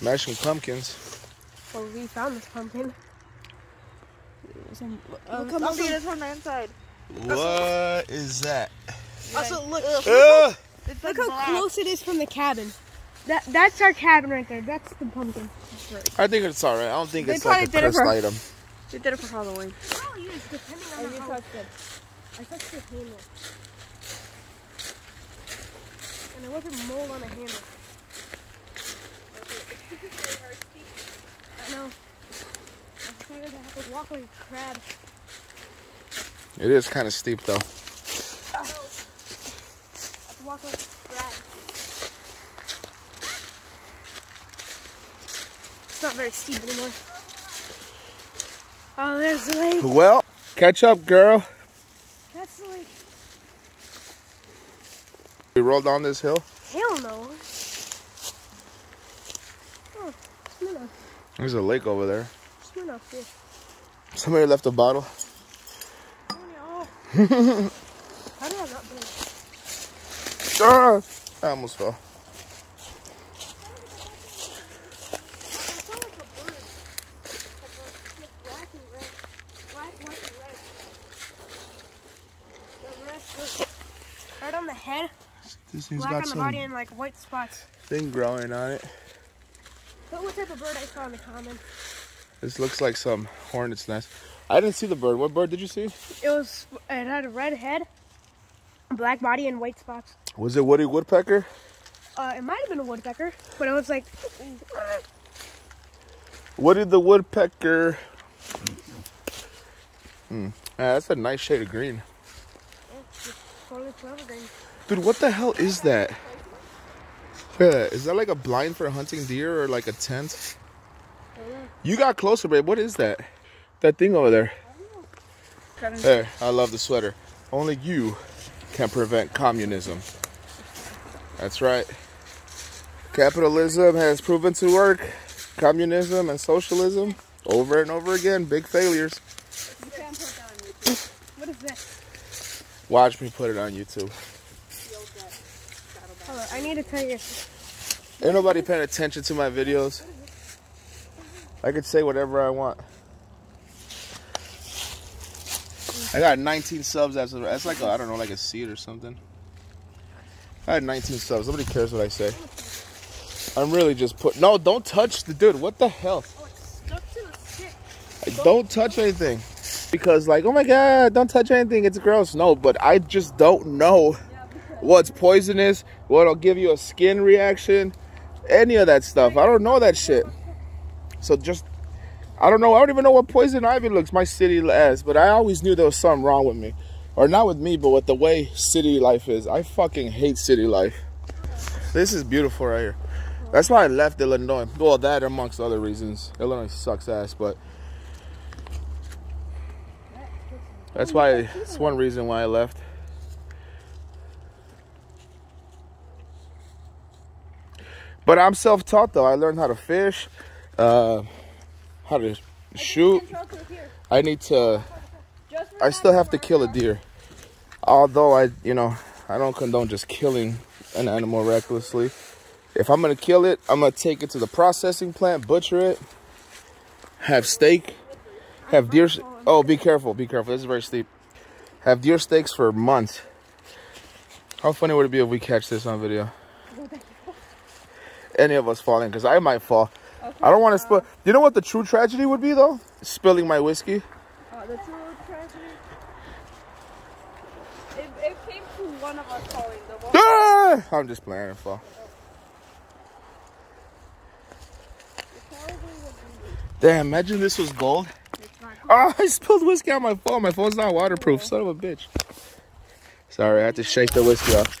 Smashing pumpkins. Well, we found this pumpkin. Um, come I'll on, see come- this from the inside. What is that? Also, look, Ugh. It's look like how close it is from the cabin. That that's our cabin right there. That's the pumpkin. I think it's alright. I don't think They it's like a probably did it for- item. They did it for Halloween. Oh, yes, depending on And the you house. touched it. I touched the handle. And there wasn't mold on the handle. I know. I'm to have to walk like a crab. It is kind of steep though. I walk like a crab. It's not very steep anymore. Oh, there's the lake. Well, catch up, girl. That's the lake. We rolled down this hill. Hell no. Oh, Smirnoff. There's a lake over there. Smirnoff, yeah. Somebody left a bottle. How did I not bring? Ah, I almost fell. I saw like a bird. Like a black and red. Black, white, and red. The red was right on the head, This thing's black got on the some body, and like white spots. thing growing on it. But what type of bird I saw in the comment? This looks like some hornet's nest. I didn't see the bird. What bird did you see? It was. It had a red head, black body, and white spots. Was it Woody Woodpecker? Uh, it might have been a woodpecker, but it was like. Woody the Woodpecker. Hmm. Yeah, that's a nice shade of green. Totally clever green. Dude, what the hell is that? Is that like a blind for hunting deer or like a tent? You got closer, babe. What is that? That thing over there. There, I love the sweater. Only you can prevent communism. That's right. Capitalism has proven to work. Communism and socialism, over and over again, big failures. You can't put that on YouTube. What is that? Watch me put it on YouTube. Hold on, oh, I need to tell you. Ain't nobody paying attention to my videos. I could say whatever I want. I got 19 subs as of, that's like a, I don't know, like a seed or something. I had 19 subs. Nobody cares what I say. I'm really just put. No, don't touch the dude. What the hell? Oh, stuck to. I don't touch anything because, like, oh my god, don't touch anything. It's gross. No, but I just don't know what's poisonous, what'll give you a skin reaction, any of that stuff. I don't know that shit. So just, I don't know. I don't even know what poison ivy looks my city as, but I always knew there was something wrong with me. Or not with me, but with the way city life is. I fucking hate city life. This is beautiful right here. That's why I left Illinois. Well, that amongst other reasons. Illinois sucks ass, but that's why it's one reason why I left. But I'm self-taught though. I learned how to fish, uh, how to shoot. I need to. I still have to kill a deer. Although I, you know, I don't condone just killing an animal recklessly. If I'm gonna kill it, I'm gonna take it to the processing plant, butcher it, have steak, have deer. Oh, be careful, be careful. This is very steep. Have deer steaks for months. How funny would it be if we catch this on video? Any of us falling, because I might fall. I don't want to spill. You know what the true tragedy would be though? Spilling my whiskey. Uh, the true tragedy. It, it came to one of us falling. The one. Ah! I'm just playing. I fall. Damn! Imagine this was gold. Oh, I spilled whiskey on my phone. My phone's not waterproof. Son of a bitch. Sorry, I had to shake the whiskey off.